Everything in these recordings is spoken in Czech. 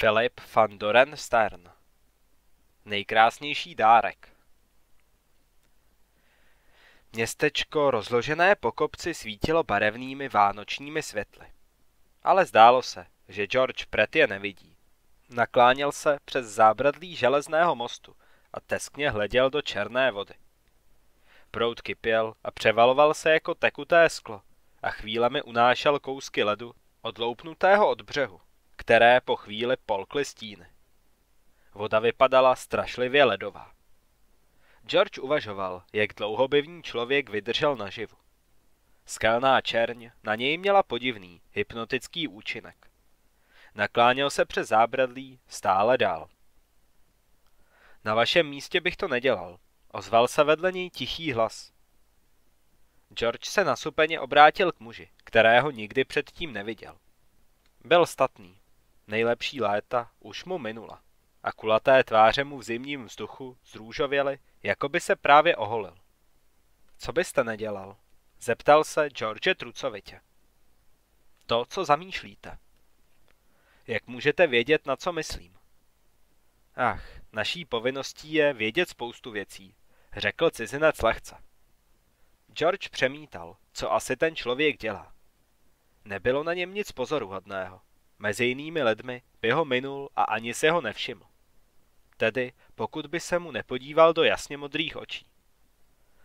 Filip van Doren Stern Nejkrásnější dárek Městečko rozložené po kopci svítilo barevnými vánočními světly. Ale zdálo se, že George Pratt je nevidí. Nakláněl se přes zábradlí železného mostu a teskně hleděl do černé vody. Proud kypěl a převaloval se jako tekuté sklo a chvílemi unášel kousky ledu odloupnutého od břehu které po chvíli polkly stíny. Voda vypadala strašlivě ledová. George uvažoval, jak dlouho by v ní člověk vydržel naživu. Skalná čerň na něj měla podivný, hypnotický účinek. Nakláněl se přes zábradlí stále dál. Na vašem místě bych to nedělal, ozval se vedle něj tichý hlas. George se nasupeně obrátil k muži, kterého nikdy předtím neviděl. Byl statný, Nejlepší léta už mu minula a kulaté tváře mu v zimním vzduchu zrůžověly, jako by se právě oholil. Co byste nedělal? Zeptal se George trucovitě. To, co zamýšlíte. Jak můžete vědět, na co myslím? Ach, naší povinností je vědět spoustu věcí, řekl cizinec lehce. George přemítal, co asi ten člověk dělá. Nebylo na něm nic pozoruhodného. Mezi jinými lidmi by ho minul a ani se ho nevšiml. Tedy, pokud by se mu nepodíval do jasně modrých očí.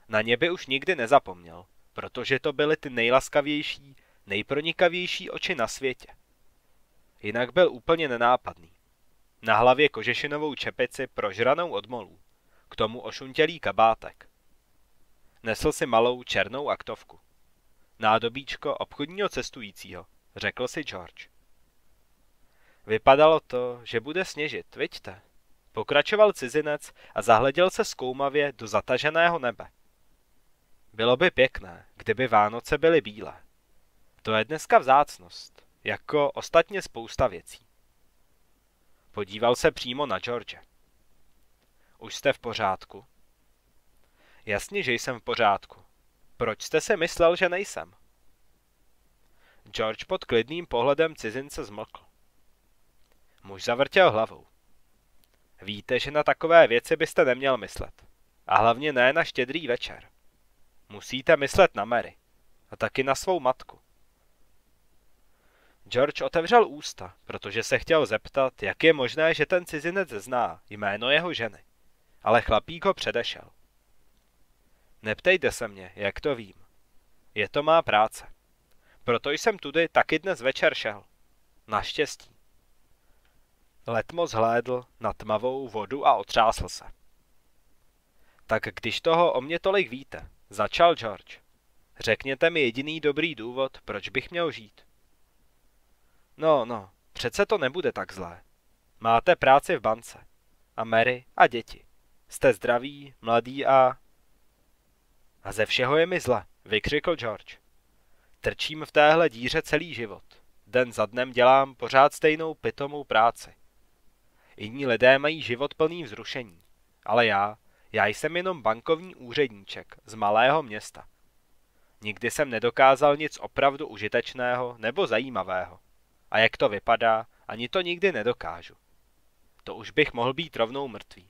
Na ně by už nikdy nezapomněl, protože to byly ty nejlaskavější, nejpronikavější oči na světě. Jinak byl úplně nenápadný. Na hlavě kožešinovou čepici prožranou od molů, k tomu ošuntělý kabátek. Nesl si malou černou aktovku. Nádobíčko obchodního cestujícího, řekl si George. Vypadalo to, že bude sněžit, vidíte? Pokračoval cizinec a zahleděl se zkoumavě do zataženého nebe. Bylo by pěkné, kdyby Vánoce byly bílé. To je dneska vzácnost, jako ostatně spousta věcí. Podíval se přímo na George. Už jste v pořádku? Jasně, že jsem v pořádku. Proč jste si myslel, že nejsem? George pod klidným pohledem cizince zmlkl. Muž zavrtěl hlavou. Víte, že na takové věci byste neměl myslet. A hlavně ne na štědrý večer. Musíte myslet na Mary. A taky na svou matku. George otevřel ústa, protože se chtěl zeptat, jak je možné, že ten cizinec zná jméno jeho ženy. Ale chlapík ho předešel. Neptejte se mě, jak to vím. Je to má práce. Proto jsem tudy taky dnes večer šel. Naštěstí. Letmo zhlédl na tmavou vodu a otřásl se. Tak když toho o mě tolik víte, začal George. Řekněte mi jediný dobrý důvod, proč bych měl žít. No, no, přece to nebude tak zlé. Máte práci v bance. A Mary a děti. Jste zdraví, mladý a... A ze všeho je mi zle, vykřikl George. Trčím v téhle díře celý život. Den za dnem dělám pořád stejnou pitomou práci. Jiní lidé mají život plný vzrušení. Ale já, já jsem jenom bankovní úředníček z malého města. Nikdy jsem nedokázal nic opravdu užitečného nebo zajímavého. A jak to vypadá, ani to nikdy nedokážu. To už bych mohl být rovnou mrtvý.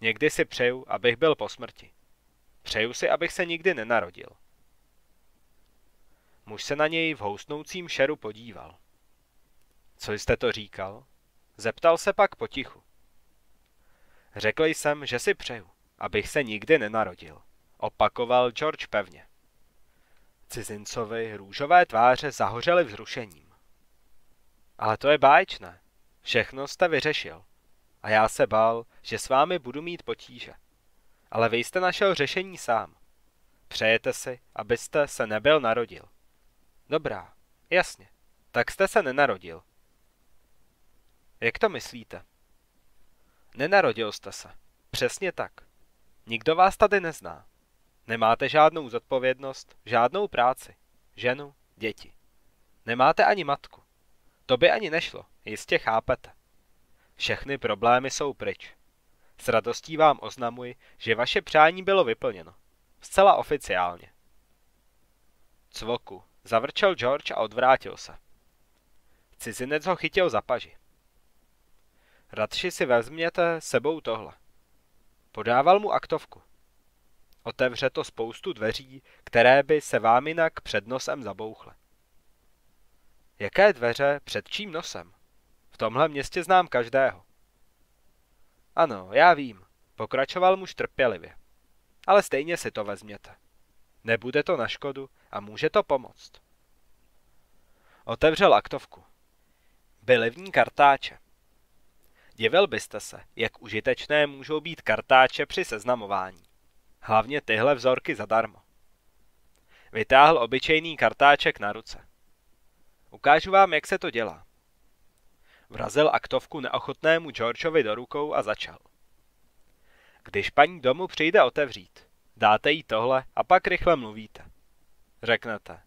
Někdy si přeju, abych byl po smrti. Přeju si, abych se nikdy nenarodil. Muž se na něj v housnoucím šeru podíval. Co jste to říkal? Zeptal se pak potichu. Řekl jsem, že si přeju, abych se nikdy nenarodil. Opakoval George pevně. Cizincovi růžové tváře zahořely vzrušením. Ale to je báječné. Všechno jste vyřešil. A já se bál, že s vámi budu mít potíže. Ale vy jste našel řešení sám. Přejete si, abyste se nebyl narodil. Dobrá, jasně. Tak jste se nenarodil, jak to myslíte? Nenarodil jste se. Přesně tak. Nikdo vás tady nezná. Nemáte žádnou zodpovědnost, žádnou práci, ženu, děti. Nemáte ani matku. To by ani nešlo, jistě chápete. Všechny problémy jsou pryč. S radostí vám oznamuji, že vaše přání bylo vyplněno. Zcela oficiálně. Cvoku, zavrčel George a odvrátil se. Cizinec ho chytil za paži. Radši si vezměte sebou tohle. Podával mu aktovku. Otevře to spoustu dveří, které by se vám jinak před nosem zabouchly. Jaké dveře před čím nosem? V tomhle městě znám každého. Ano, já vím, pokračoval muž trpělivě. Ale stejně si to vezměte. Nebude to na škodu a může to pomoct. Otevřel aktovku. Byly v ní kartáče. Divil byste se, jak užitečné můžou být kartáče při seznamování. Hlavně tyhle vzorky zadarmo. Vytáhl obyčejný kartáček na ruce. Ukážu vám, jak se to dělá. Vrazil aktovku neochotnému Georgeovi do rukou a začal. Když paní domu přijde otevřít, dáte jí tohle a pak rychle mluvíte. Řeknete.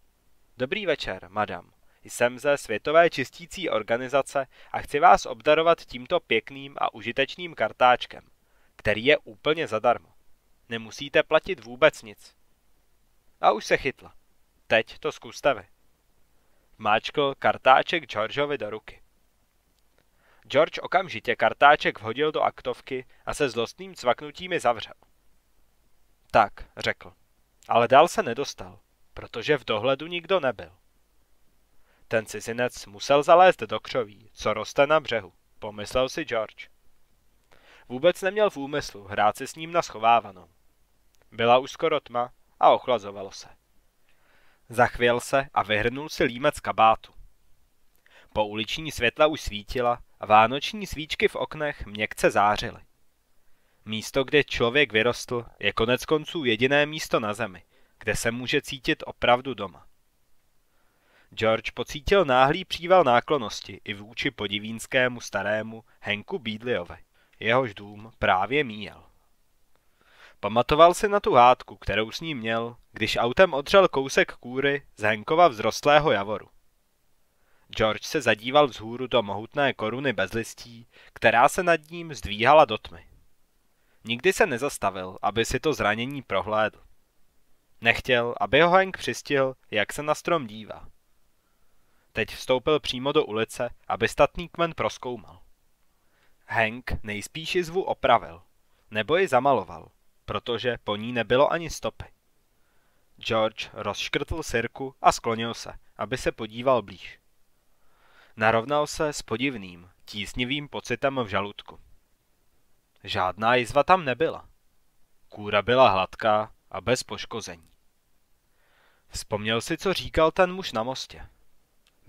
Dobrý večer, madam. Jsem ze Světové čistící organizace a chci vás obdarovat tímto pěkným a užitečným kartáčkem, který je úplně zadarmo. Nemusíte platit vůbec nic. A už se chytla. Teď to zkuste vy. Máčkl kartáček Georgeovi do ruky. George okamžitě kartáček vhodil do aktovky a se zlostným cvaknutím zavřel. Tak, řekl. Ale dál se nedostal, protože v dohledu nikdo nebyl. Ten cizinec musel zalézt do křoví, co roste na břehu, pomyslel si George. Vůbec neměl v úmyslu hrát si s ním na schovávanou. Byla už skoro tma a ochlazovalo se. Zachvěl se a vyhrnul si límec kabátu. Po uliční světla už svítila a vánoční svíčky v oknech měkce zářily. Místo, kde člověk vyrostl, je konec konců jediné místo na zemi, kde se může cítit opravdu doma. George pocítil náhlý příval náklonosti i vůči podivínskému starému Henku Bídliovi. Jehož dům právě míjel. Pamatoval si na tu hádku, kterou s ním měl, když autem odřel kousek kůry z Henkova vzrostlého javoru. George se zadíval vzhůru do mohutné koruny bez listí, která se nad ním zdvíhala do tmy. Nikdy se nezastavil, aby si to zranění prohlédl. Nechtěl, aby ho Hank přistihl, jak se na strom dívá. Teď vstoupil přímo do ulice, aby statný kmen proskoumal. Hank nejspíš zvu opravil, nebo ji zamaloval, protože po ní nebylo ani stopy. George rozškrtl sirku a sklonil se, aby se podíval blíž. Narovnal se s podivným, tísnivým pocitem v žaludku. Žádná jizva tam nebyla. Kůra byla hladká a bez poškození. Vzpomněl si, co říkal ten muž na mostě.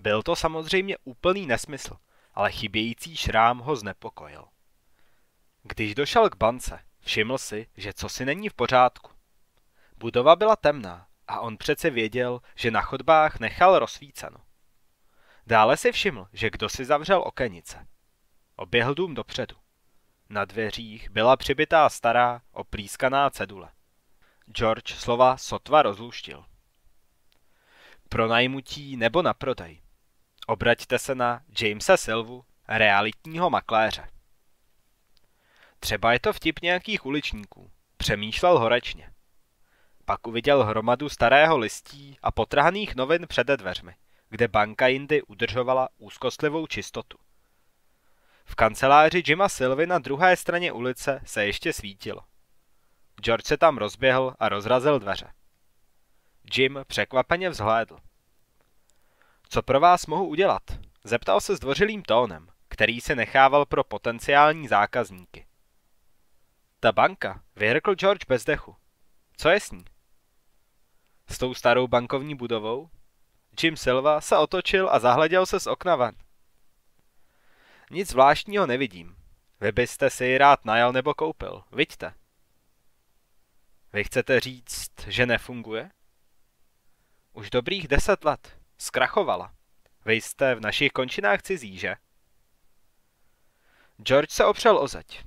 Byl to samozřejmě úplný nesmysl, ale chybějící šrám ho znepokojil. Když došel k bance, všiml si, že co si není v pořádku. Budova byla temná a on přece věděl, že na chodbách nechal rozsvíceno. Dále si všiml, že kdo si zavřel okenice. Oběhl dům dopředu. Na dveřích byla přibitá stará, oplískaná cedule. George slova sotva rozluštil. Pronajmutí nebo na prodej. Obraťte se na Jamesa Silvu, realitního makléře. Třeba je to vtip nějakých uličníků. Přemýšlel horečně. Pak uviděl hromadu starého listí a potrhaných novin před dveřmi, kde banka jindy udržovala úzkostlivou čistotu. V kanceláři Jima Silvy na druhé straně ulice se ještě svítilo. George se tam rozběhl a rozrazil dveře. Jim překvapeně vzhlédl. Co pro vás mohu udělat? Zeptal se zdvořilým tónem, který se nechával pro potenciální zákazníky. Ta banka, vyhrkl George bez dechu. Co je s ní? S tou starou bankovní budovou? Jim Silva se otočil a zahleděl se z okna ven. Nic zvláštního nevidím. Vy byste si ji rád najal nebo koupil, vidíte. Vy chcete říct, že nefunguje? Už dobrých deset let. Zkrachovala. Vy jste v našich končinách cizí, že? George se opřel o zeď.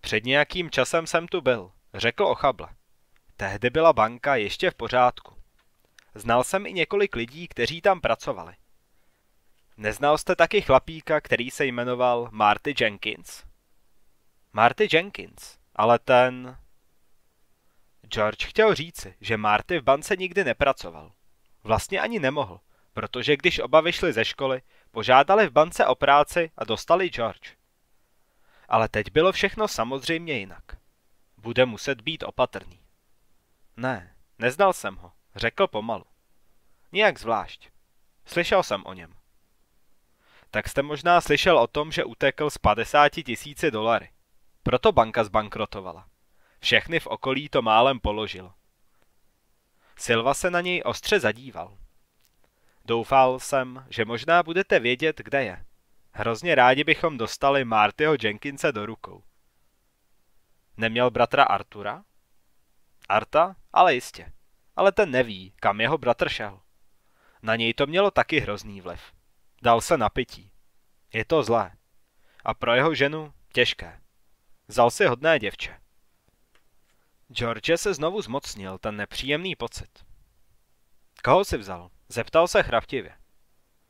Před nějakým časem jsem tu byl, řekl ochable. Tehdy byla banka ještě v pořádku. Znal jsem i několik lidí, kteří tam pracovali. Neznal jste taky chlapíka, který se jmenoval Marty Jenkins? Marty Jenkins, ale ten... George chtěl říci, že Marty v bance nikdy nepracoval. Vlastně ani nemohl, protože když oba vyšli ze školy, požádali v bance o práci a dostali George. Ale teď bylo všechno samozřejmě jinak. Bude muset být opatrný. Ne, neznal jsem ho, řekl pomalu. Nijak zvlášť. Slyšel jsem o něm. Tak jste možná slyšel o tom, že utekl z 50 tisíci dolary. Proto banka zbankrotovala. Všechny v okolí to málem položilo. Silva se na něj ostře zadíval. Doufal jsem, že možná budete vědět, kde je. Hrozně rádi bychom dostali Martyho Jenkinse do rukou. Neměl bratra Artura? Arta? Ale jistě. Ale ten neví, kam jeho bratr šel. Na něj to mělo taky hrozný vliv. Dal se na pití. Je to zlé. A pro jeho ženu těžké. Vzal si hodné děvče. George se znovu zmocnil ten nepříjemný pocit. Koho si vzal? Zeptal se chraptivě.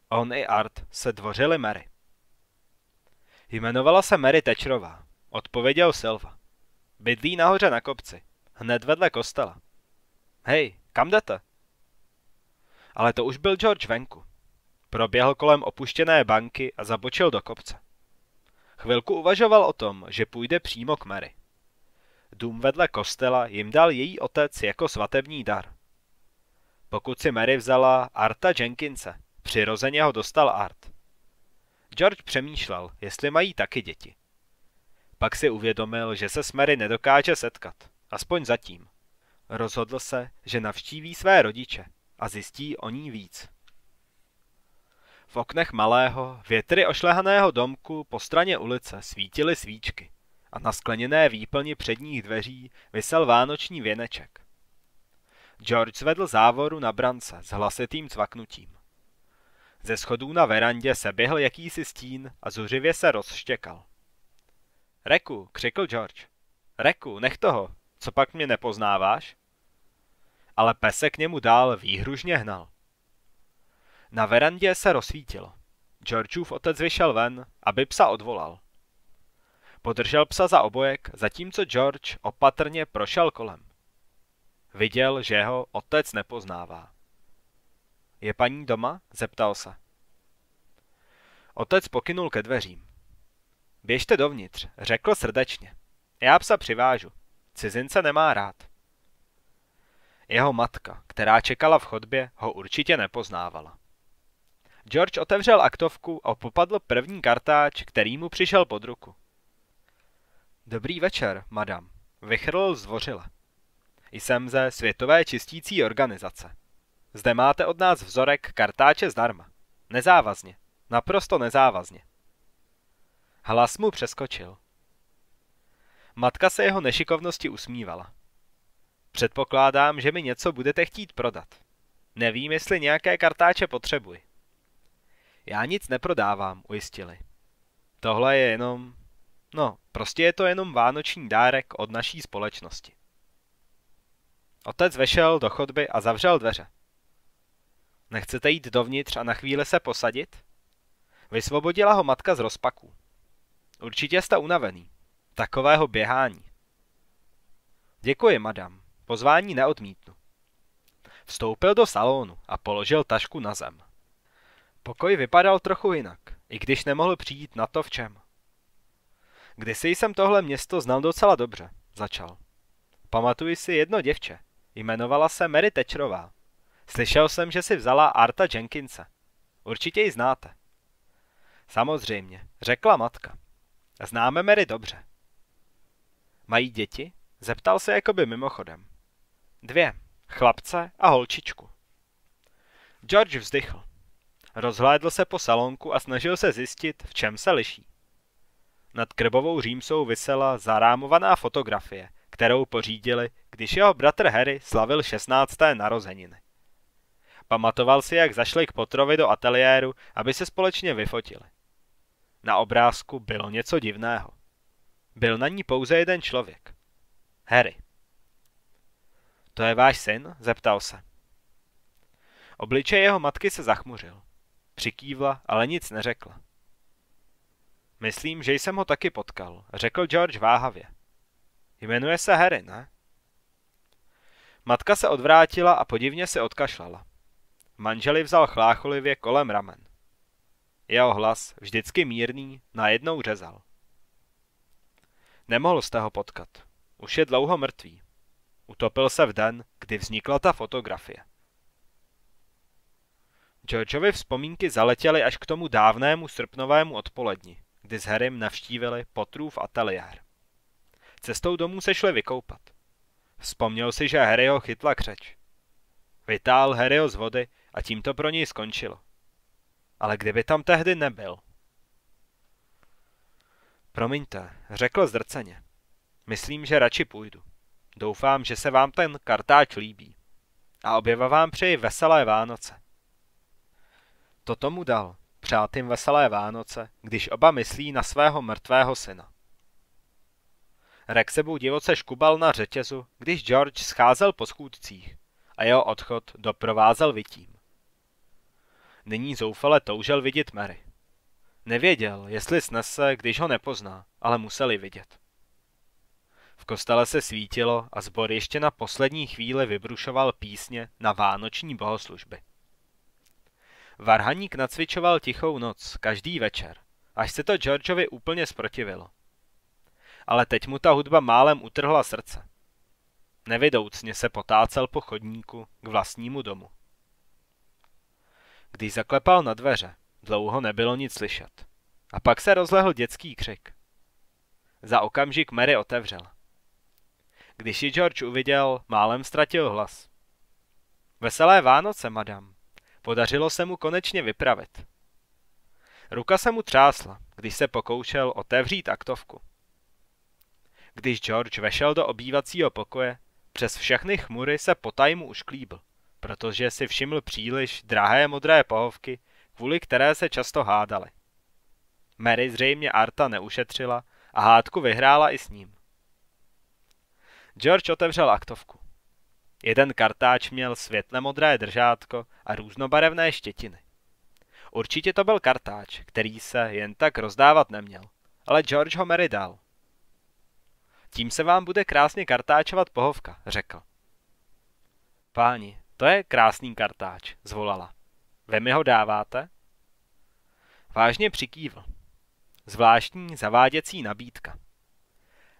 On i Art se dvořili Mary. Jmenovala se Mary Tečrová, odpověděl Silva. Bydlí nahoře na kopci, hned vedle kostela. Hej, kam jdete? Ale to už byl George venku. Proběhl kolem opuštěné banky a zabočil do kopce. Chvilku uvažoval o tom, že půjde přímo k Mary. Dům vedle kostela jim dal její otec jako svatební dar. Pokud si Mary vzala Arta Jenkinse, přirozeně ho dostal Art. George přemýšlel, jestli mají taky děti. Pak si uvědomil, že se s Mary nedokáže setkat, aspoň zatím. Rozhodl se, že navštíví své rodiče a zjistí o ní víc. V oknech malého, větry ošlehaného domku po straně ulice svítily svíčky a na skleněné výplni předních dveří vysel vánoční věneček. George zvedl závoru na brance s hlasitým cvaknutím. Ze schodů na verandě se běhl jakýsi stín a zuřivě se rozštěkal. Reku, křikl George. Reku, nech toho, co pak mě nepoznáváš? Ale pes k němu dál výhružně hnal. Na verandě se rozsvítilo. Georgeův otec vyšel ven, aby psa odvolal. Podržel psa za obojek, zatímco George opatrně prošel kolem. Viděl, že ho otec nepoznává. Je paní doma? zeptal se. Otec pokynul ke dveřím. Běžte dovnitř, řekl srdečně. Já psa přivážu. Cizince nemá rád. Jeho matka, která čekala v chodbě, ho určitě nepoznávala. George otevřel aktovku a popadl první kartáč, který mu přišel pod ruku. Dobrý večer, madam, vychrlil zdvořile. Jsem ze Světové čistící organizace. Zde máte od nás vzorek kartáče zdarma. Nezávazně. Naprosto nezávazně. Hlas mu přeskočil. Matka se jeho nešikovnosti usmívala. Předpokládám, že mi něco budete chtít prodat. Nevím, jestli nějaké kartáče potřebuji. Já nic neprodávám, ujistili. Tohle je jenom... No, prostě je to jenom vánoční dárek od naší společnosti. Otec vešel do chodby a zavřel dveře. Nechcete jít dovnitř a na chvíli se posadit? Vysvobodila ho matka z rozpaku. Určitě jste unavený. Takového běhání. Děkuji, madam. Pozvání neodmítnu. Vstoupil do salonu a položil tašku na zem. Pokoj vypadal trochu jinak, i když nemohl přijít na to v čem. Kdysi jsem tohle město znal docela dobře, začal. Pamatuji si jedno děvče. Jmenovala se Mary Tečrová. Slyšel jsem, že si vzala Arta Jenkinse. Určitě ji znáte. Samozřejmě, řekla matka. Známe Mary dobře. Mají děti? Zeptal se jakoby mimochodem. Dvě. Chlapce a holčičku. George vzdychl. Rozhlédl se po salonku a snažil se zjistit, v čem se liší. Nad krbovou římsou visela zarámovaná fotografie, kterou pořídili, když jeho bratr Harry slavil 16. narozeniny. Pamatoval si, jak zašli k Potrovi do ateliéru, aby se společně vyfotili. Na obrázku bylo něco divného. Byl na ní pouze jeden člověk. Harry. To je váš syn? zeptal se. Obličej jeho matky se zachmuřil. Přikývla, ale nic neřekla. Myslím, že jsem ho taky potkal, řekl George váhavě. Jmenuje se Harry, ne? Matka se odvrátila a podivně se odkašlala. Manželi vzal chlácholivě kolem ramen. Jeho hlas, vždycky mírný, najednou řezal. Nemohl jste ho potkat. Už je dlouho mrtvý. Utopil se v den, kdy vznikla ta fotografie. Georgeovi vzpomínky zaletěly až k tomu dávnému srpnovému odpoledni, kdy s Harrym navštívili Potrův ateliér. Cestou domů se šli vykoupat. Vzpomněl si, že Harryho chytla křeč. Vytál Harryho z vody a tím to pro něj skončilo. Ale kdyby tam tehdy nebyl? Promiňte, řekl zdrceně. Myslím, že radši půjdu. Doufám, že se vám ten kartáč líbí. A objeva vám přeji veselé Vánoce. To tomu dal, přát jim veselé Vánoce, když oba myslí na svého mrtvého syna. Rex sebou divoce škubal na řetězu, když George scházel po schůdcích a jeho odchod doprovázel vytím. Nyní zoufale toužil vidět Mary. Nevěděl, jestli snese, když ho nepozná, ale museli vidět. V kostele se svítilo a zbor ještě na poslední chvíli vybrušoval písně na vánoční bohoslužby. Varhaník nacvičoval tichou noc, každý večer, až se to Georgeovi úplně sprotivilo. Ale teď mu ta hudba málem utrhla srdce. Nevidoucně se potácel po chodníku k vlastnímu domu. Když zaklepal na dveře, dlouho nebylo nic slyšet. A pak se rozlehl dětský křik. Za okamžik Mary otevřel. Když ji George uviděl, málem ztratil hlas. Veselé Vánoce, madam. Podařilo se mu konečně vypravit. Ruka se mu třásla, když se pokoušel otevřít aktovku. Když George vešel do obývacího pokoje, přes všechny chmury se potajmu ušklíbl, protože si všiml příliš drahé modré pohovky, kvůli které se často hádali. Mary zřejmě Arta neušetřila a hádku vyhrála i s ním. George otevřel aktovku. Jeden kartáč měl světle modré držátko a různobarevné štětiny. Určitě to byl kartáč, který se jen tak rozdávat neměl, ale George ho Mary dal. Tím se vám bude krásně kartáčovat pohovka, řekl. Páni, to je krásný kartáč, zvolala. Vy mi ho dáváte? Vážně přikývl. Zvláštní zaváděcí nabídka.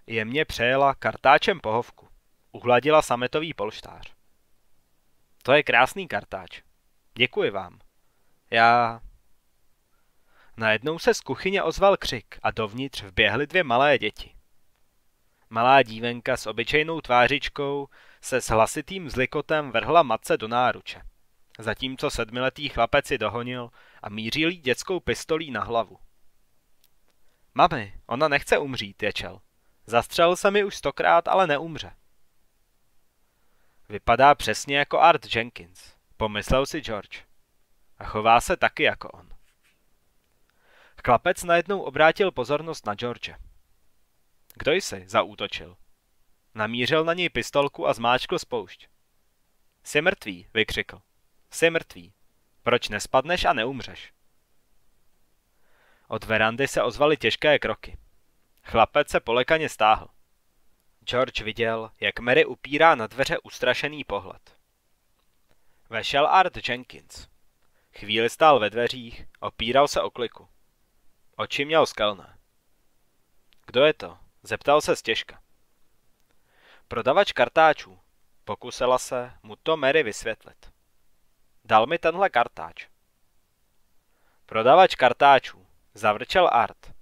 Jemně přejela kartáčem pohovku. Uhladila sametový polštář. To je krásný kartáč. Děkuji vám. Já... Najednou se z kuchyně ozval křik a dovnitř vběhly dvě malé děti. Malá dívenka s obyčejnou tvářičkou se s hlasitým zlikotem vrhla matce do náruče, zatímco sedmiletý chlapec ji dohonil a mířil jí dětskou pistolí na hlavu. Mami, ona nechce umřít, ječel. Zastřelil se mi už stokrát, ale neumře. Vypadá přesně jako Art Jenkins, pomyslel si George. A chová se taky jako on. Chlapec najednou obrátil pozornost na George. Kdo jsi? zaútočil. Namířil na něj pistolku a zmáčkl spoušť. Jsi mrtvý, vykřikl. Jsi mrtvý. Proč nespadneš a neumřeš? Od verandy se ozvaly těžké kroky. Chlapec se polekaně stáhl. George viděl, jak Mary upírá na dveře ustrašený pohled. Vešel Art Jenkins. Chvíli stál ve dveřích, opíral se o kliku. Oči měl skelné. Kdo je to? Zeptal se stěžka. Prodavač kartáčů. Pokusila se mu to Mary vysvětlit. Dal mi tenhle kartáč. Prodavač kartáčů. Zavrčel Art.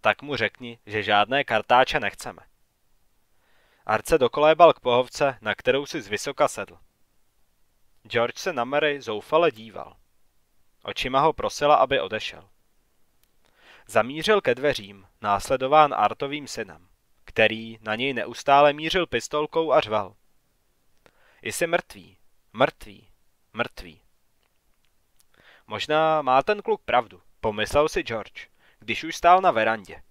Tak mu řekni, že žádné kartáče nechceme. Art se dokolébal k pohovce, na kterou si z vysoka sedl. George se na Mary zoufale díval. Očima ho prosila, aby odešel. Zamířil ke dveřím, následován Artovým synem, který na něj neustále mířil pistolkou a řval. Jsi mrtvý, mrtvý, mrtvý. Možná má ten kluk pravdu, pomyslel si George, když už stál na verandě.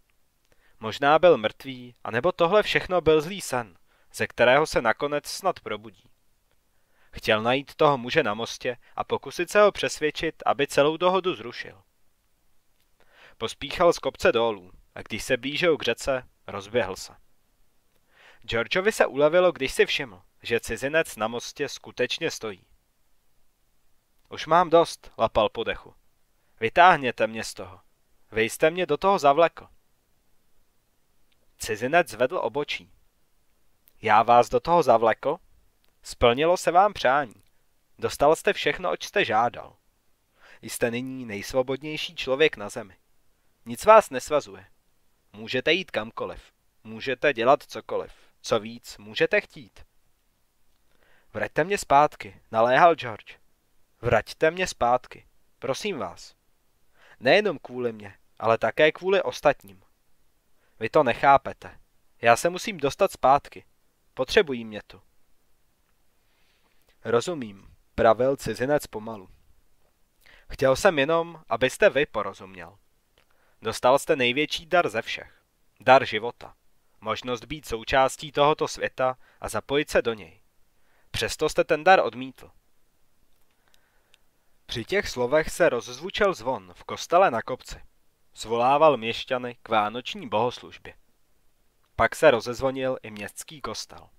Možná byl mrtvý, anebo tohle všechno byl zlý sen, ze kterého se nakonec snad probudí. Chtěl najít toho muže na mostě a pokusit se ho přesvědčit, aby celou dohodu zrušil. Pospíchal z kopce dolů a když se blížil k řece, rozběhl se. Georgeovi se ulevilo, když si všiml, že cizinec na mostě skutečně stojí. Už mám dost, lapal po dechu. Vytáhněte mě z toho. Vy jste mě do toho zavlekl. Cizinec zvedl obočí. Já vás do toho zavlekl? Splnilo se vám přání. Dostal jste všechno, oč jste žádal. Jste nyní nejsvobodnější člověk na zemi. Nic vás nesvazuje. Můžete jít kamkoliv. Můžete dělat cokoliv. Co víc, můžete chtít. Vraťte mě zpátky, naléhal George. Vraťte mě zpátky. Prosím vás. Nejenom kvůli mě, ale také kvůli ostatním. Vy to nechápete. Já se musím dostat zpátky. Potřebují mě tu. Rozumím, pravil cizinec pomalu. Chtěl jsem jenom, abyste vy porozuměl. Dostal jste největší dar ze všech. Dar života. Možnost být součástí tohoto světa a zapojit se do něj. Přesto jste ten dar odmítl. Při těch slovech se rozzvučel zvon v kostele na kopci. Zvolával měšťany k vánoční bohoslužbě. Pak se rozezvonil i městský kostel.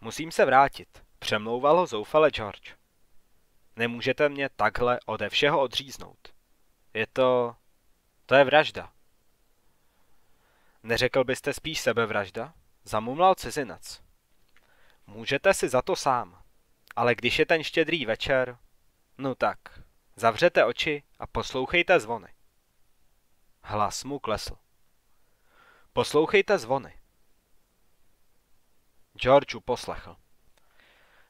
Musím se vrátit, přemlouval ho zoufale George. Nemůžete mě takhle ode všeho odříznout. Je to... to je vražda. Neřekl byste spíš sebevražda? Zamumlal cizinec. Můžete si za to sám, ale když je ten štědrý večer, no tak, zavřete oči a poslouchejte zvony. Hlas mu klesl. Poslouchejte zvony. George uposlechl.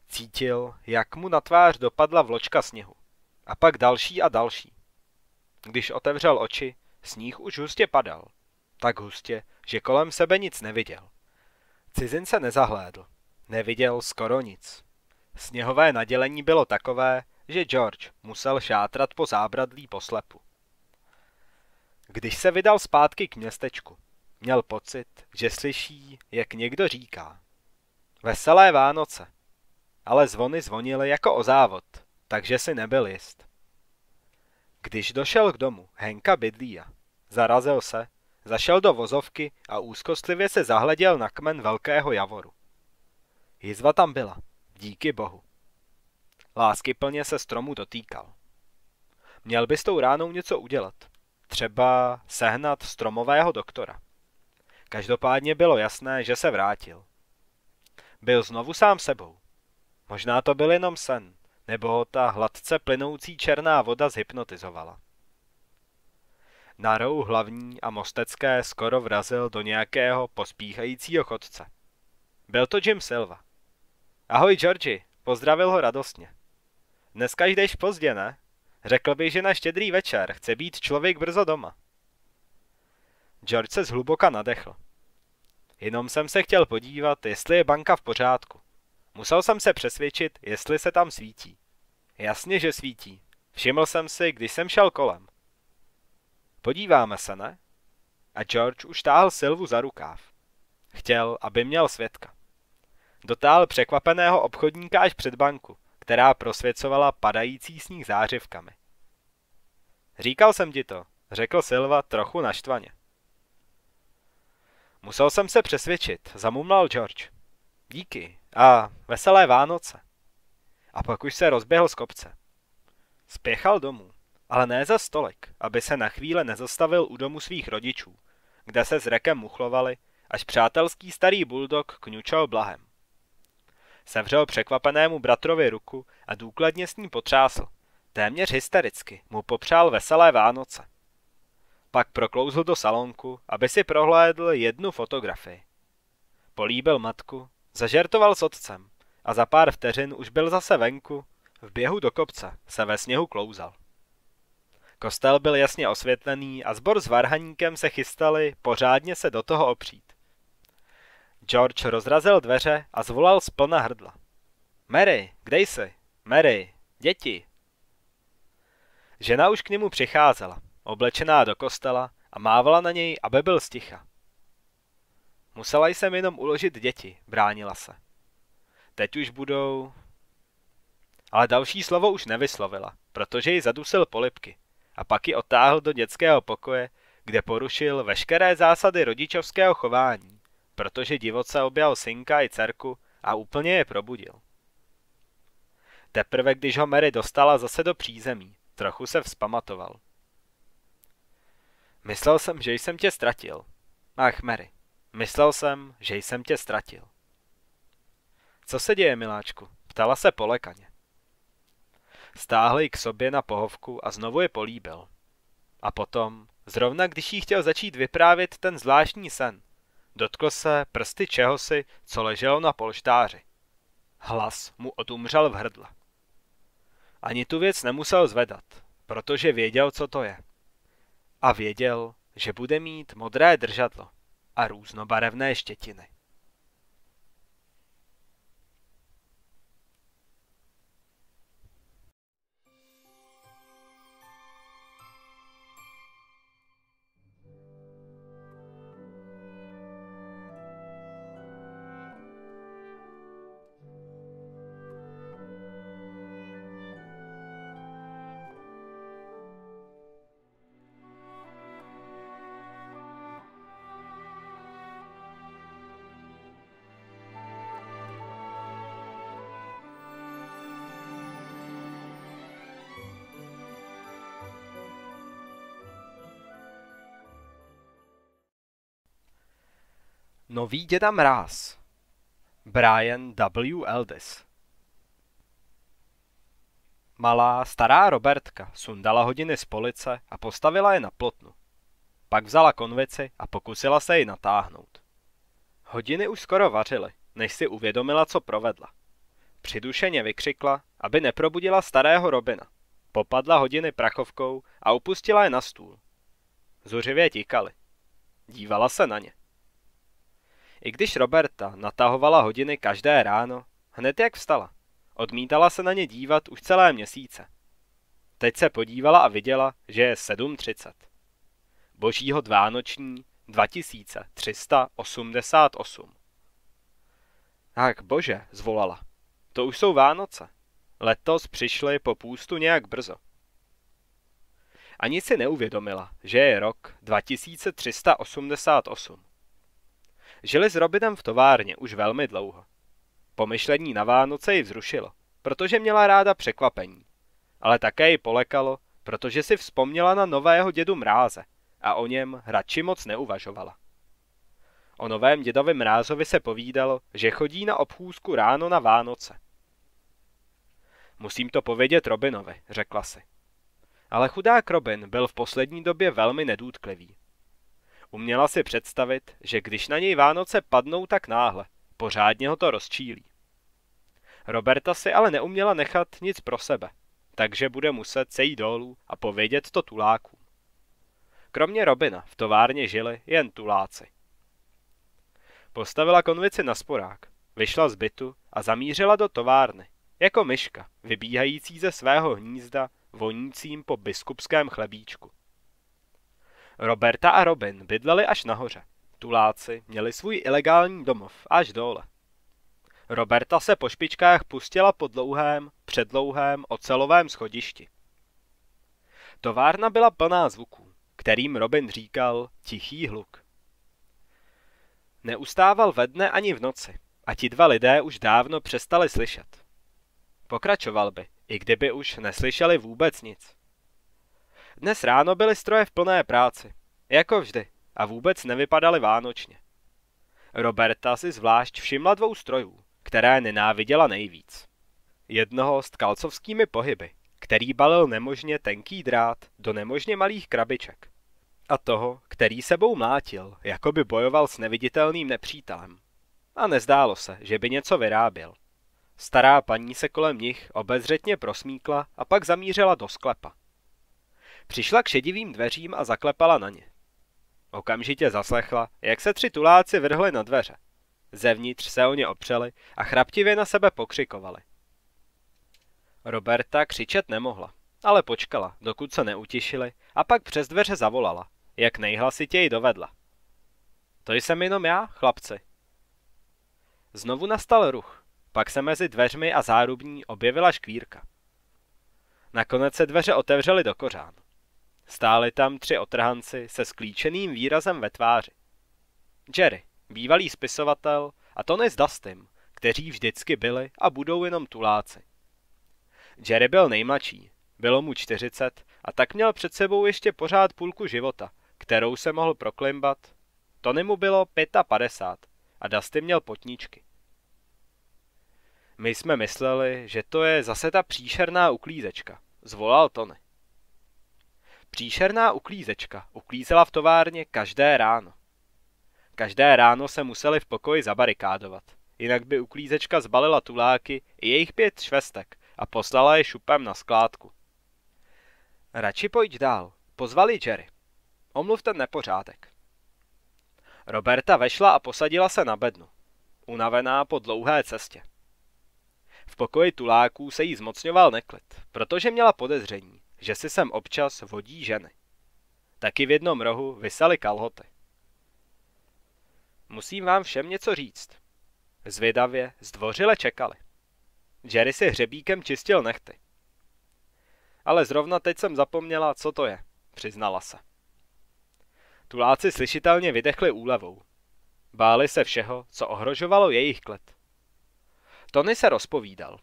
Cítil, jak mu na tvář dopadla vločka sněhu. A pak další a další. Když otevřel oči, sníh už hustě padal. Tak hustě, že kolem sebe nic neviděl. Cizince nezahlédl. Neviděl skoro nic. Sněhové nadělení bylo takové, že George musel šátrat po zábradlí poslepu. Když se vydal zpátky k městečku, měl pocit, že slyší, jak někdo říká. Veselé Vánoce. Ale zvony zvonily jako o závod, takže si nebyl jist. Když došel k domu Henka Bydlíja, zarazil se, zašel do vozovky a úzkostlivě se zahleděl na kmen velkého javoru. Jizva tam byla, díky bohu. Lásky plně se stromu dotýkal. Měl by s tou ránou něco udělat. Třeba sehnat stromového doktora. Každopádně bylo jasné, že se vrátil. Byl znovu sám sebou. Možná to byl jenom sen, nebo ho ta hladce plynoucí černá voda zhypnotizovala. Na rou hlavní a mostecké skoro vrazil do nějakého pospíchajícího chodce. Byl to Jim Silva. Ahoj, Georgi, pozdravil ho radostně. Dneska jdeš pozdě, ne? Řekl bych, že na štědrý večer chce být člověk brzo doma. George se zhluboka nadechl. Jenom jsem se chtěl podívat, jestli je banka v pořádku. Musel jsem se přesvědčit, jestli se tam svítí. Jasně, že svítí. Všiml jsem si, když jsem šel kolem. Podíváme se, ne? A George už táhl Silvu za rukáv. Chtěl, aby měl svědka. Dotál překvapeného obchodníka až před banku, která prosvěcovala padající sníh zářivkami. Říkal jsem ti to, řekl Silva trochu naštvaně. Musel jsem se přesvědčit, zamumlal George. Díky a veselé Vánoce. A pak už se rozběhl z kopce. Spěchal domů, ale ne za stolek, aby se na chvíli nezastavil u domu svých rodičů, kde se s rekem muchlovali, až přátelský starý buldog kňučal blahem. Sevřel překvapenému bratrovi ruku a důkladně s ním potřásl. Téměř hystericky mu popřál veselé Vánoce. Pak proklouzl do salonku, aby si prohlédl jednu fotografii. Políbil matku, zažertoval s otcem a za pár vteřin už byl zase venku, v běhu do kopce se ve sněhu klouzal. Kostel byl jasně osvětlený a zbor s varhaníkem se chystali pořádně se do toho opřít. George rozrazil dveře a zvolal z plna hrdla. Mary, kde jsi? Mary, děti. Žena už k němu přicházela, oblečená do kostela a mávala na něj, aby byl sticha. Musela jsem jenom uložit děti, bránila se. Teď už budou... Ale další slovo už nevyslovila, protože ji zadusil polipky a pak ji otáhl do dětského pokoje, kde porušil veškeré zásady rodičovského chování, protože divoce objal synka i dcerku a úplně je probudil. Teprve když ho Mary dostala zase do přízemí, trochu se vzpamatoval. Myslel jsem, že jsem tě ztratil. Ach, Mary, myslel jsem, že jsem tě ztratil. Co se děje, miláčku? Ptala se polekaně. Stáhl ji k sobě na pohovku a znovu je políbil. A potom, zrovna když jí chtěl začít vyprávět ten zvláštní sen, dotkl se prsty čehosi, co leželo na polštáři. Hlas mu odumřel v hrdle. Ani tu věc nemusel zvedat, protože věděl, co to je. A věděl, že bude mít modré držadlo a různobarevné štětiny. Nový děda mráz Brian W. Eldis Malá, stará Robertka sundala hodiny z police a postavila je na plotnu. Pak vzala konvici a pokusila se ji natáhnout. Hodiny už skoro vařily, než si uvědomila, co provedla. Přidušeně vykřikla, aby neprobudila starého Robina. Popadla hodiny prachovkou a upustila je na stůl. Zuřivě tikaly. Dívala se na ně. I když Roberta natahovala hodiny každé ráno, hned jak vstala, odmítala se na ně dívat už celé měsíce. Teď se podívala a viděla, že je 7.30. Božího dvánoční 2388. Tak bože, zvolala. To už jsou Vánoce. Letos přišly po půstu nějak brzo. Ani si neuvědomila, že je rok 2388. Žili s Robinem v továrně už velmi dlouho. Pomyšlení na Vánoce ji vzrušilo, protože měla ráda překvapení. Ale také ji polekalo, protože si vzpomněla na nového dědu Mráze a o něm radši moc neuvažovala. O novém dědovi Mrázovi se povídalo, že chodí na obchůzku ráno na Vánoce. Musím to povědět Robinovi, řekla si. Ale chudák Robin byl v poslední době velmi nedůtklivý. Uměla si představit, že když na něj Vánoce padnou tak náhle, pořádně ho to rozčílí. Roberta si ale neuměla nechat nic pro sebe, takže bude muset sejít dolů a povědět to tulákům. Kromě Robina v továrně žili jen tuláci. Postavila konvici na sporák, vyšla z bytu a zamířila do továrny, jako myška, vybíhající ze svého hnízda, vonícím po biskupském chlebíčku. Roberta a Robin bydleli až nahoře. Tuláci měli svůj ilegální domov až dole. Roberta se po špičkách pustila po dlouhém, předlouhém ocelovém schodišti. Továrna byla plná zvuků, kterým Robin říkal tichý hluk. Neustával ve dne ani v noci a ti dva lidé už dávno přestali slyšet. Pokračoval by, i kdyby už neslyšeli vůbec nic. Dnes ráno byly stroje v plné práci, jako vždy, a vůbec nevypadaly vánočně. Roberta si zvlášť všimla dvou strojů, které nenáviděla nejvíc. Jednoho s kalcovskými pohyby, který balil nemožně tenký drát do nemožně malých krabiček. A toho, který sebou mlátil, jako by bojoval s neviditelným nepřítelem. A nezdálo se, že by něco vyráběl. Stará paní se kolem nich obezřetně prosmíkla a pak zamířila do sklepa. Přišla k šedivým dveřím a zaklepala na ně. Okamžitě zaslechla, jak se tři tuláci vrhli na dveře. Zevnitř se o ně opřeli a chraptivě na sebe pokřikovali. Roberta křičet nemohla, ale počkala, dokud se neutišili a pak přes dveře zavolala, jak nejhlasitěji dovedla. To jsem jenom já, chlapci. Znovu nastal ruch, pak se mezi dveřmi a zárubní objevila škvírka. Nakonec se dveře otevřely do kořán. Stáli tam tři otrhanci se sklíčeným výrazem ve tváři. Jerry, bývalý spisovatel, a Tony s Dustym, kteří vždycky byli a budou jenom tuláci. Jerry byl nejmladší, bylo mu 40 a tak měl před sebou ještě pořád půlku života, kterou se mohl proklimbat, Tony mu bylo 55 a Dusty měl potníčky. My jsme mysleli, že to je zase ta příšerná uklízečka, zvolal Tony. Příšerná uklízečka uklízela v továrně každé ráno. Každé ráno se museli v pokoji zabarikádovat, jinak by uklízečka zbalila tuláky i jejich pět švestek a poslala je šupem na skládku. Radši pojď dál, pozvali Jerry. Omluv ten nepořádek. Roberta vešla a posadila se na bednu, unavená po dlouhé cestě. V pokoji tuláků se jí zmocňoval neklid, protože měla podezření, že si sem občas vodí ženy. Taky v jednom rohu vysaly kalhoty. Musím vám všem něco říct. Zvědavě, zdvořile čekali. Jerry si hřebíkem čistil nechty. Ale zrovna teď jsem zapomněla, co to je, přiznala se. Tuláci slyšitelně vydechli úlevou. Báli se všeho, co ohrožovalo jejich klid. Tony se rozpovídal.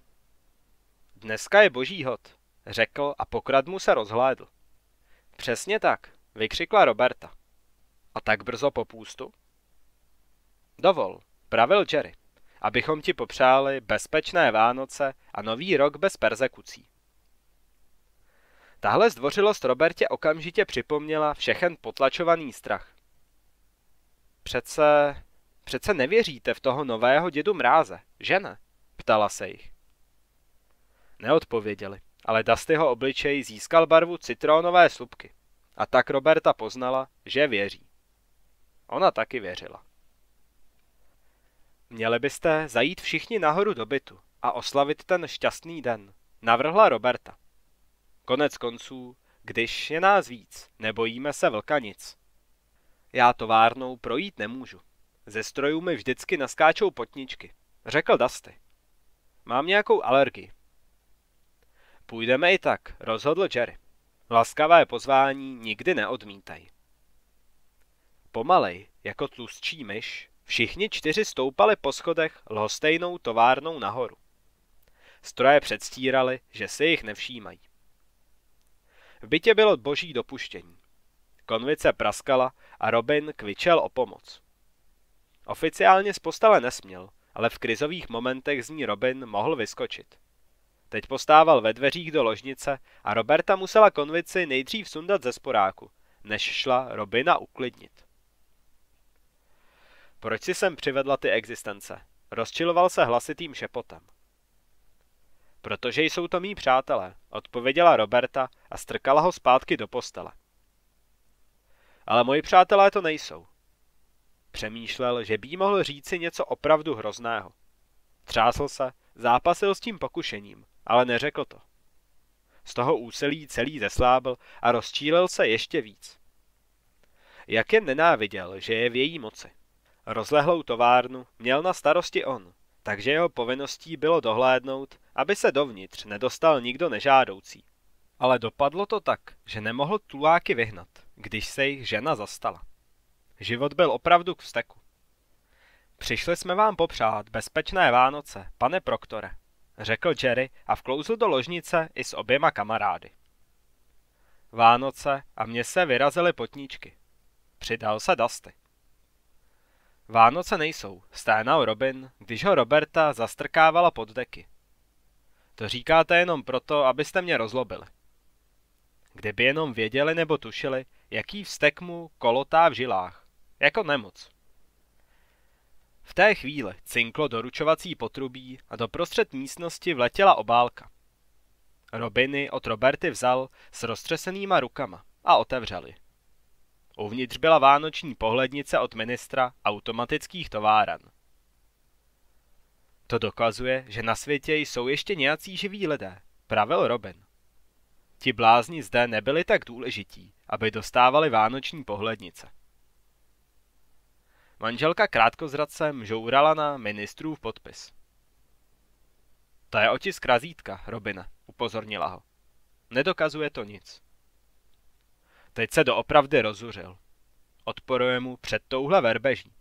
Dneska je boží hod, řekl a pokrad mu se rozhlédl. Přesně tak, vykřikla Roberta. A tak brzo po půstu? Dovol, pravil Jerry, abychom ti popřáli bezpečné Vánoce a nový rok bez persekucí. Tahle zdvořilost Robertě okamžitě připomněla všechen potlačovaný strach. Přece, přece nevěříte v toho nového dědu mráze, že ne? Ptala se jich. Neodpověděli, ale Dustyho obličej získal barvu citronové slupky. A tak Roberta poznala, že věří. Ona taky věřila. Měli byste zajít všichni nahoru do bytu a oslavit ten šťastný den, navrhla Roberta. Konec konců, když je nás víc, nebojíme se vlka nic. Já továrnou projít nemůžu. Ze strojů mi vždycky naskáčou potničky, řekl Dusty. Mám nějakou alergii. Půjdeme i tak, rozhodl Jerry. Laskavé pozvání nikdy neodmítaj. Pomalej, jako tlustší myš, všichni čtyři stoupali po schodech lhostejnou továrnou nahoru. Stroje předstírali, že si jich nevšímají. V bytě bylo boží dopuštění. Konvice praskala a Robin kvičel o pomoc. Oficiálně z postele nesměl, ale v krizových momentech z ní Robin mohl vyskočit. Teď postával ve dveřích do ložnice a Roberta musela konvici nejdřív sundat ze sporáku, než šla Robina uklidnit. Proč si sem přivedla ty existence? Rozčiloval se hlasitým šepotem. Protože jsou to mý přátelé, odpověděla Roberta a strkala ho zpátky do postele. Ale moji přátelé to nejsou. Přemýšlel, že by mohl říci něco opravdu hrozného. Třásl se, zápasil s tím pokušením, ale neřekl to. Z toho úsilí celý zeslábl a rozčílil se ještě víc. Jak jen nenáviděl, že je v její moci. Rozlehlou továrnu měl na starosti on, takže jeho povinností bylo dohlédnout, aby se dovnitř nedostal nikdo nežádoucí. Ale dopadlo to tak, že nemohl tuláky vyhnat, když se jich žena zastala. Život byl opravdu k vzteku. Přišli jsme vám popřát bezpečné Vánoce, pane proktore, řekl Jerry a vklouzl do ložnice i s oběma kamarády. Vánoce a mně se vyrazily potníčky. Přidal se Dusty. Vánoce nejsou, sténal Robin, když ho Roberta zastrkávala pod deky. To říkáte jenom proto, abyste mě rozlobili. Kdyby jenom věděli nebo tušili, jaký vztek mu kolotá v žilách. Jako nemoc. V té chvíli cinklo doručovací potrubí a do prostřed místnosti vletěla obálka. Robiny od Roberty vzal s roztřesenýma rukama a otevřeli. Uvnitř byla vánoční pohlednice od ministra automatických továren. To dokazuje, že na světě jsou ještě nějací živí lidé, pravil Robin. Ti blázni zde nebyli tak důležití, aby dostávali vánoční pohlednice. Manželka krátkozradcem žourala na ministrův podpis. To je otisk razítka, Robine, upozornila ho. Nedokazuje to nic. Teď se doopravdy rozuřil. Odporuje mu před touhle verbeží.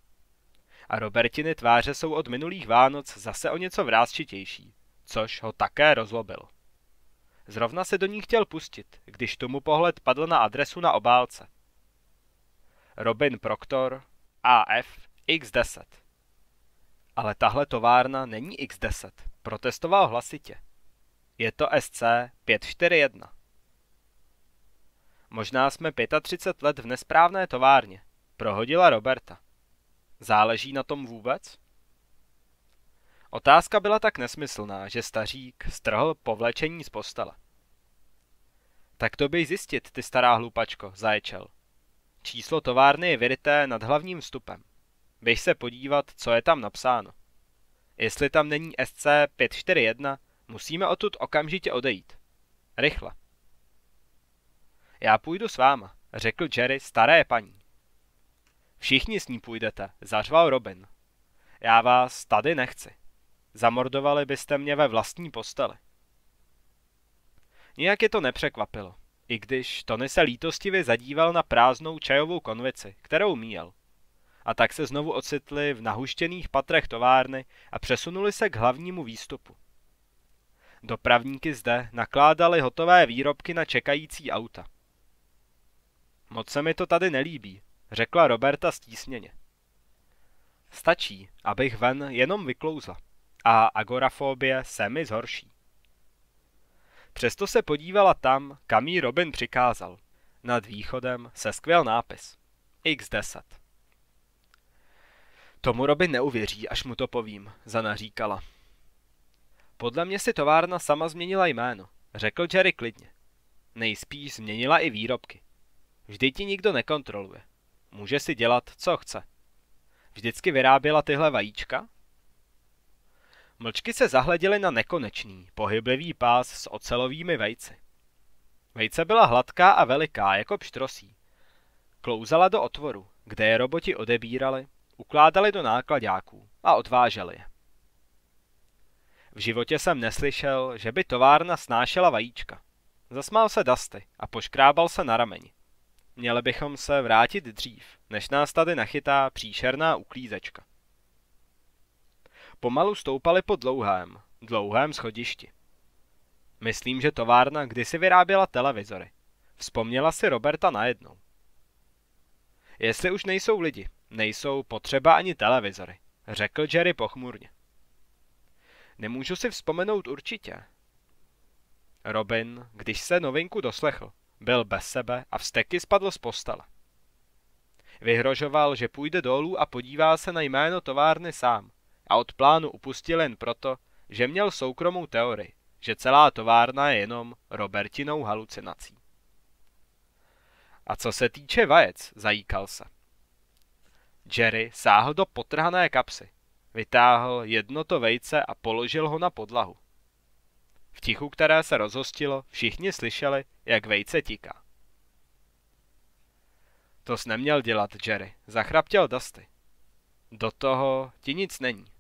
A Robertiny tváře jsou od minulých Vánoc zase o něco vrázčitější, což ho také rozlobilo. Zrovna se do ní chtěl pustit, když tomu pohled padl na adresu na obálce. Robin Proctor, AF X10. Ale tahle továrna není X10, protestoval hlasitě. Je to SC 541. Možná jsme 35 let v nesprávné továrně, prohodila Roberta. Záleží na tom vůbec? Otázka byla tak nesmyslná, že stařík strhl povlečení z postele. Tak to bych zjistit, ty stará hlupačko, zaječel. Číslo továrny je vyryté nad hlavním vstupem. Běž se podívat, co je tam napsáno. Jestli tam není SC 541, musíme odtud okamžitě odejít. Rychle. Já půjdu s váma, řekl Jerry staré paní. Všichni s ní půjdete, zařval Robin. Já vás tady nechci. Zamordovali byste mě ve vlastní posteli. Nijak je to nepřekvapilo, i když Tony se lítostivě zadíval na prázdnou čajovou konvici, kterou míjel. A tak se znovu ocitli v nahuštěných patrech továrny a přesunuli se k hlavnímu výstupu. Dopravníky zde nakládali hotové výrobky na čekající auta. Moc se mi to tady nelíbí, řekla Roberta stísněně. Stačí, abych ven jenom vyklouzla a agorafobie se mi zhorší. Přesto se podívala tam, kam jí Robin přikázal. Nad východem se skvěl nápis. X10. Tomu Robin neuvěří, až mu to povím, Zana říkala. Podle mě si továrna sama změnila jméno, řekl Jerry klidně. Nejspíš změnila i výrobky. Vždy ti nikdo nekontroluje. Může si dělat, co chce. Vždycky vyráběla tyhle vajíčka? Mlčky se zahleděly na nekonečný, pohyblivý pás s ocelovými vejci. Vejce byla hladká a veliká, jako pštrosí. Klouzala do otvoru, kde je roboti odebírali, ukládali do nákladáků a odváželi je. V životě jsem neslyšel, že by továrna snášela vajíčka. Zasmál se Dusty a poškrábal se na rameni. Měli bychom se vrátit dřív, než nás tady nachytá příšerná uklízečka. Pomalu stoupali po dlouhém, dlouhém schodišti. Myslím, že továrna kdysi vyráběla televizory. Vzpomněla si Roberta najednou. Jestli už nejsou lidi, nejsou potřeba ani televizory, řekl Jerry pochmurně. Nemůžu si vzpomenout určitě. Robin, když se novinku doslechl, byl bez sebe a vsteky spadl z postele. Vyhrožoval, že půjde dolů a podívá se na jméno továrny sám a od plánu upustil jen proto, že měl soukromou teorii, že celá továrna je jenom Robertinou halucinací. A co se týče vajec, zajíkal se. Jerry sáhl do potrhané kapsy, vytáhl jedno to vejce a položil ho na podlahu. V tichu, které se rozhostilo, všichni slyšeli, jak vejce tiká. To jsi neměl dělat, Jerry, zachraptěl Dusty. Do toho ti nic není.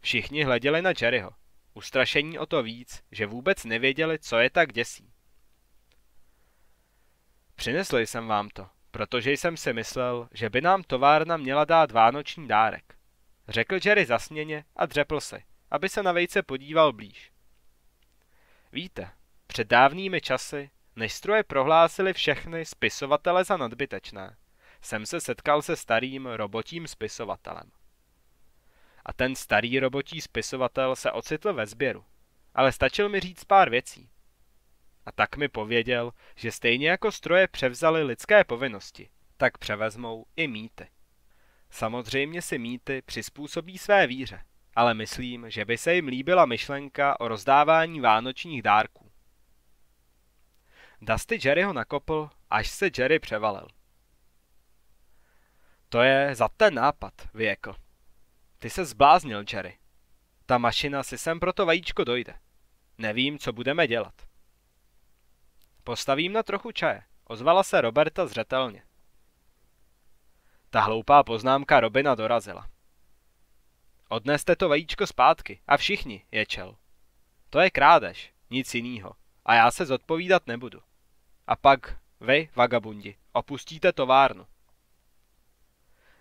Všichni hleděli na Jerryho, ustrašení o to víc, že vůbec nevěděli, co je tak děsí. Přinesl jsem vám to, protože jsem si myslel, že by nám továrna měla dát vánoční dárek. Řekl Jerry zasněně a dřepl se, aby se na vejce podíval blíž. Víte, před dávnými časy, než stroje prohlásili všechny spisovatele za nadbytečné, jsem se setkal se starým robotím spisovatelem. A ten starý robotí spisovatel se ocitl ve sběru, ale stačil mi říct pár věcí. A tak mi pověděl, že stejně jako stroje převzali lidské povinnosti, tak převezmou i mýty. Samozřejmě si mýty přizpůsobí své víře, ale myslím, že by se jim líbila myšlenka o rozdávání vánočních dárků. Dusty Jerryho nakopl, až se Jerry převalil. To je za ten nápad, vyjekl. Ty se zbláznil, Jerry. Ta mašina si sem pro to vajíčko dojde. Nevím, co budeme dělat. Postavím na trochu čaje, ozvala se Roberta zřetelně. Ta hloupá poznámka Robina dorazila. Odneste to vajíčko zpátky a všichni, ječel. To je krádež, nic jinýho. A já se zodpovídat nebudu. A pak, vy, vagabundi, opustíte továrnu.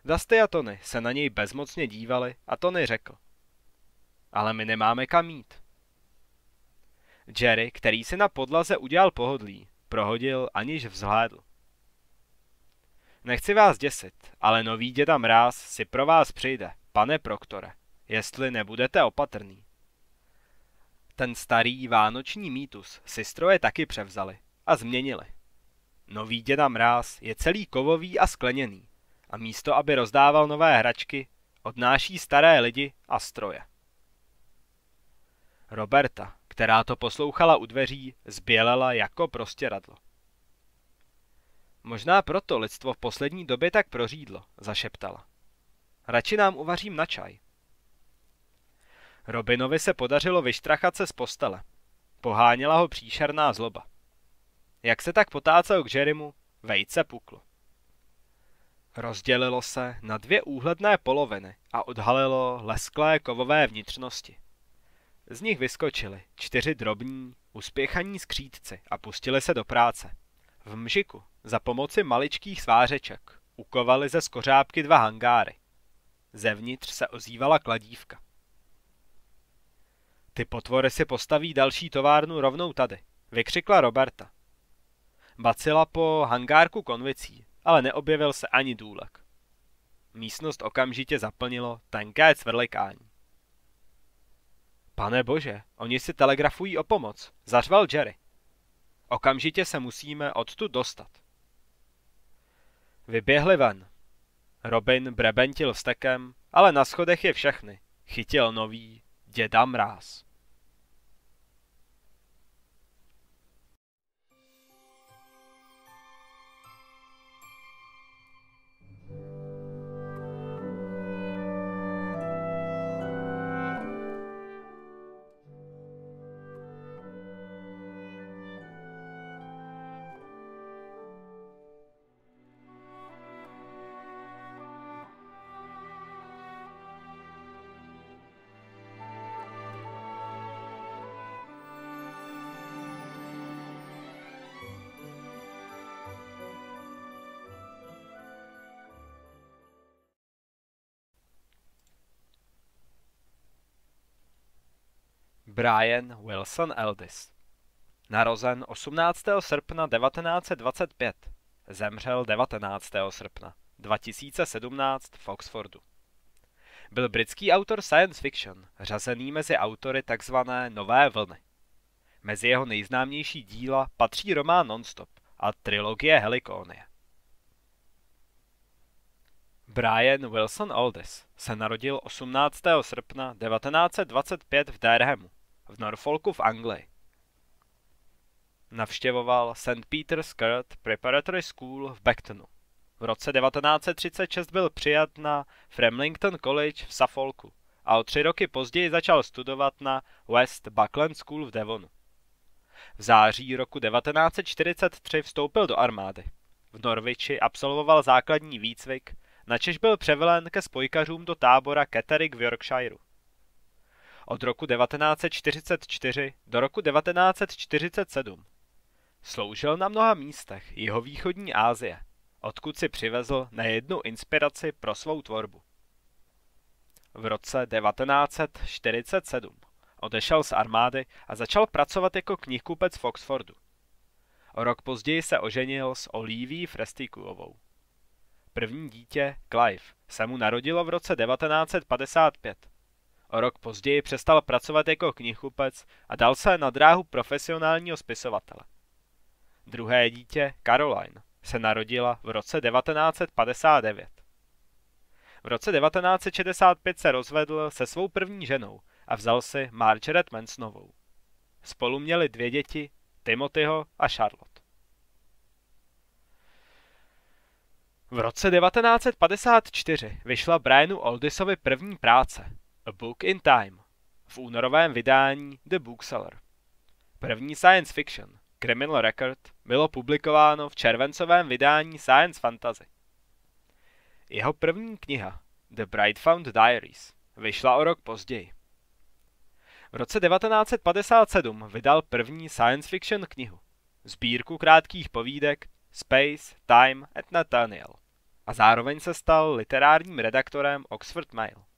Dusty a Tony se na něj bezmocně dívali a Tony řekl. Ale my nemáme kam jít. Jerry, který si na podlaze udělal pohodlí, prohodil aniž vzhlédl. Nechci vás děsit, ale nový děda Mráz si pro vás přijde, pane proktore, jestli nebudete opatrný. Ten starý vánoční mýtus si stroje taky převzali a změnili. Nový děda Mráz je celý kovový a skleněný a místo, aby rozdával nové hračky, odnáší staré lidi a stroje. Roberta, která to poslouchala u dveří, zbělela jako prostě radlo. Možná proto lidstvo v poslední době tak prořídlo, zašeptala. Radši nám uvařím na čaj. Robinovi se podařilo vyštrachat se z postele. Poháněla ho příšerná zloba. Jak se tak potácel k Jerrymu, vejce puklo. Rozdělilo se na dvě úhledné poloviny a odhalilo lesklé kovové vnitřnosti. Z nich vyskočili čtyři drobní, uspěchaní skřídci a pustili se do práce. V mžiku za pomoci maličkých svářeček ukovali ze skořápky dva hangáry. Zevnitř se ozývala kladívka. Ty potvory si postaví další továrnu rovnou tady, vykřikla Roberta. Bacila po hangárku konvicí, ale neobjevil se ani důlek. Místnost okamžitě zaplnilo tenké cvrlikání. Pane bože, oni si telegrafují o pomoc, zařval Jerry. Okamžitě se musíme odtud dostat. Vyběhli ven. Robin brebentil vstekem, ale na schodech je všechny. Chytil nový děda mráz. Brian Wilson Eldis. Narozen 18. srpna 1925. Zemřel 19. srpna 2017 v Oxfordu. Byl britský autor science fiction, řazený mezi autory tzv. nové vlny. Mezi jeho nejznámější díla patří román Nonstop a trilogie Helikónie. Brian Wilson Aldis se narodil 18. srpna 1925 v Derhamu, v Norfolku v Anglii. Navštěvoval St. Peter's Court Preparatory School v Becktonu. V roce 1936 byl přijat na Framlington College v Suffolku a o tři roky později začal studovat na West Buckland School v Devonu. V září roku 1943 vstoupil do armády. V Norwichi absolvoval základní výcvik, načež byl převelen ke spojkařům do tábora Kettering v Yorkshireu. Od roku 1944 do roku 1947 sloužil na mnoha místech jihovýchodní Asie, odkud si přivezl nejednu inspiraci pro svou tvorbu. V roce 1947 odešel z armády a začal pracovat jako knihkupec v Oxfordu. O rok později se oženil s Oliví Frestikuovou. První dítě, Clive, se mu narodilo v roce 1955. O rok později přestal pracovat jako knihkupec a dal se na dráhu profesionálního spisovatele. Druhé dítě, Caroline, se narodila v roce 1959. V roce 1965 se rozvedl se svou první ženou a vzal si Margaret Mansonovou. Spolu měli dvě děti, Timothyho a Charlotte. V roce 1954 vyšla Brianu Oldisovi první práce A Book in Time v únorovém vydání The Bookseller. První science fiction, Criminal Record, bylo publikováno v červencovém vydání Science Fantasy. Jeho první kniha, The Brightfound Diaries, vyšla o rok později. V roce 1957 vydal první science fiction knihu, sbírku krátkých povídek Space, Time and Nathaniel a zároveň se stal literárním redaktorem Oxford Mail.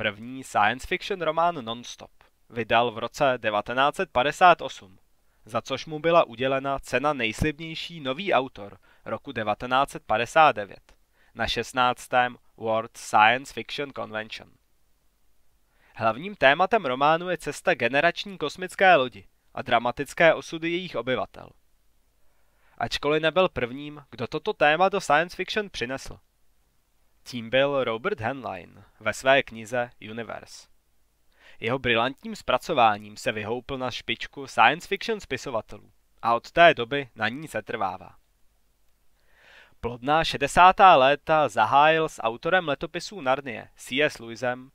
První science fiction román Nonstop vydal v roce 1958, za což mu byla udělena cena nejslibnější nový autor roku 1959 na 16. World Science Fiction Convention. Hlavním tématem románu je cesta generační kosmické lodi a dramatické osudy jejich obyvatel. Ačkoliv nebyl prvním, kdo toto téma do science fiction přinesl. Tím byl Robert Heinlein ve své knize Universe. Jeho brilantním zpracováním se vyhoupil na špičku science fiction spisovatelů a od té doby na ní setrvává. Plodná 60. léta zahájil s autorem letopisů Narnie C.S. Lewisem,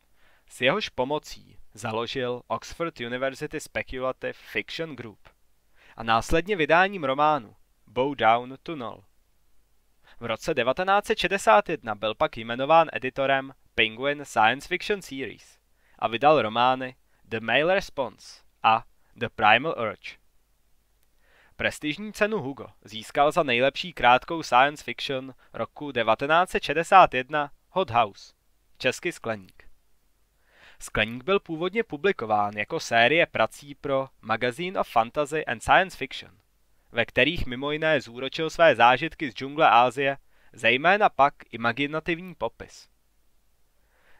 s jehož pomocí založil Oxford University Speculative Fiction Group a následně vydáním románu Bow Down Tunnel. V roce 1961 byl pak jmenován editorem Penguin Science Fiction Series a vydal romány The Mail Response a The Primal Urge. Prestižní cenu Hugo získal za nejlepší krátkou science fiction roku 1961 Hot House, český skleník. Skleník byl původně publikován jako série prací pro Magazine of Fantasy and Science Fiction, ve kterých mimo jiné zúročil své zážitky z džungle Ázie, zejména pak imaginativní popis.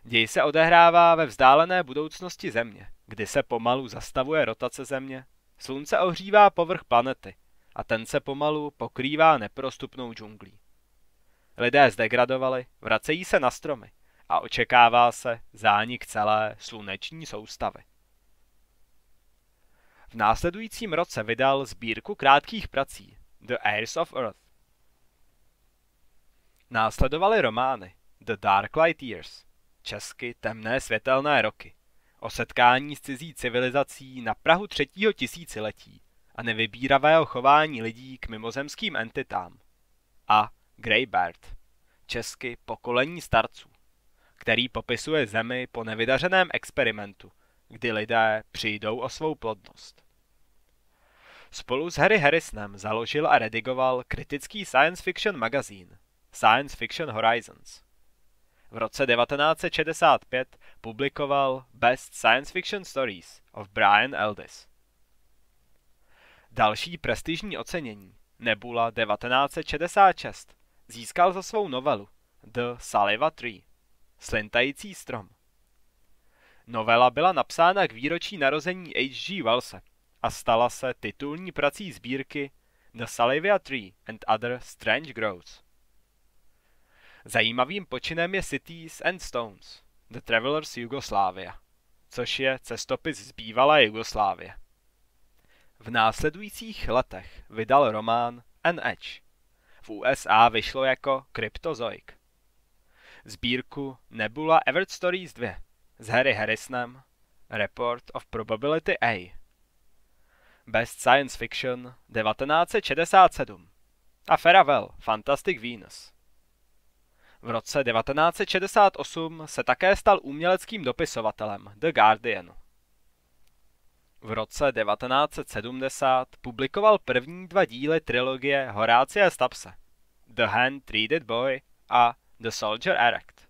Děj se odehrává ve vzdálené budoucnosti Země, kdy se pomalu zastavuje rotace Země, slunce ohřívá povrch planety a ten se pomalu pokrývá neprostupnou džunglí. Lidé zdegradovali, vracejí se na stromy a očekává se zánik celé sluneční soustavy. V následujícím roce vydal sbírku krátkých prací The Heirs of Earth. Následovaly romány The Dark Light Years, česky Temné světelné roky, o setkání s cizí civilizací na Prahu třetího tisíciletí a nevybíravého chování lidí k mimozemským entitám a Greybird, česky Pokolení starců, který popisuje Zemi po nevydařeném experimentu, kdy lidé přijdou o svou plodnost. Spolu s Harry Harrisonem založil a redigoval kritický science fiction magazín Science Fiction Horizons. V roce 1965 publikoval Best Science Fiction Stories of Brian Aldiss. Další prestižní ocenění, Nebula 1966, získal za svou novelu The Saliva Tree, Slintající strom. Novela byla napsána k výročí narození H.G. Wellse a stala se titulní prací sbírky The Salivia Tree and Other Strange Growths. Zajímavým počinem je Cities and Stones, The Travelers Yugoslavia, což je cestopis z bývalé Jugoslávie. V následujících letech vydal román An Edge. V USA vyšlo jako Cryptozoic. Sbírku Nebula Ever Stories 2 s Harry Harrisonem Report of Probability A Best Science Fiction 1967 a Faravel Fantastic Venus. V roce 1968 se také stal uměleckým dopisovatelem The Guardianu. V roce 1970 publikoval první dva díly trilogie Horácia Stapse, The Hand Treated Boy a The Soldier Erect.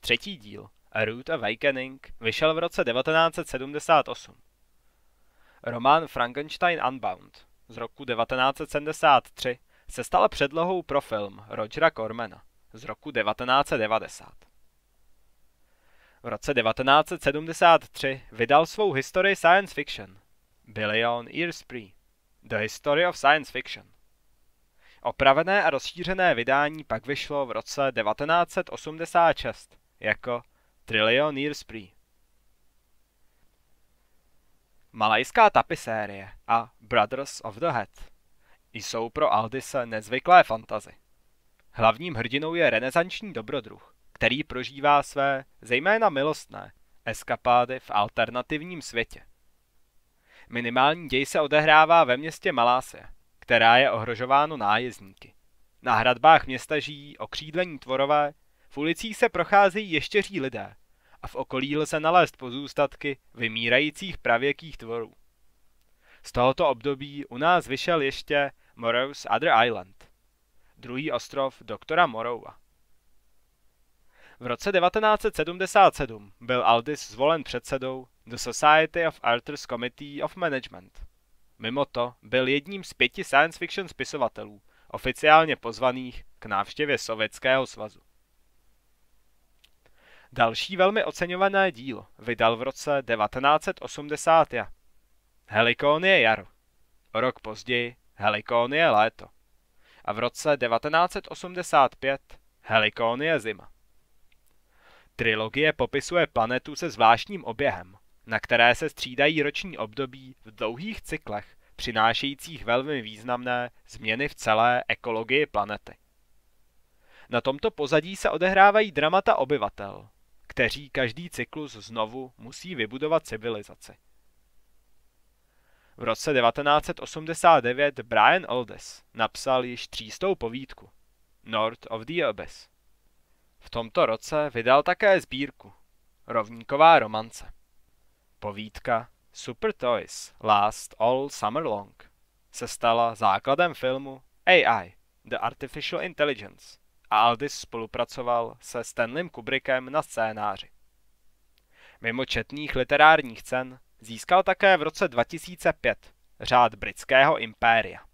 Třetí díl, A Root Awakening, vyšel v roce 1978. Román Frankenstein Unbound z roku 1973 se stal předlohou pro film Rogera Cormana z roku 1990. V roce 1973 vydal svou historii science fiction Billion Years Pre The History of Science Fiction. Opravené a rozšířené vydání pak vyšlo v roce 1986 jako Trillion Years Pre. Malajská tapisérie a Brothers of the Head jsou pro Aldise nezvyklé fantazy. Hlavním hrdinou je renesanční dobrodruh, který prožívá své, zejména milostné, eskapády v alternativním světě. Minimální děj se odehrává ve městě Malásie, která je ohrožováno nájezdníky. Na hradbách města žijí okřídlení tvorové, v ulicích se procházejí ještěří lidé a v okolí lze nalézt pozůstatky vymírajících pravěkých tvorů. Z tohoto období u nás vyšel ještě Morrow's Other Island, druhý ostrov doktora Morrowa. V roce 1977 byl Aldis zvolen předsedou The Society of Arthur's Committee of Management. Mimo to byl jedním z pěti science fiction spisovatelů oficiálně pozvaných k návštěvě Sovětského svazu. Další velmi oceňované dílo vydal v roce 1981. Helikónie jaro. O rok později Helikónie léto. A v roce 1985 Helikónie zima. Trilogie popisuje planetu se zvláštním oběhem, na které se střídají roční období v dlouhých cyklech, přinášejících velmi významné změny v celé ekologii planety. Na tomto pozadí se odehrávají dramata obyvatel, kteří každý cyklus znovu musí vybudovat civilizaci. V roce 1989 Brian Aldiss napsal již třístou povídku North of the Abyss. V tomto roce vydal také sbírku Rovníková romance. Povídka Super Toys Last All Summer Long se stala základem filmu AI The Artificial Intelligence a Aldis spolupracoval se Stanleym Kubrickem na scénáři. Mimo četných literárních cen získal také v roce 2005 řád britského impéria.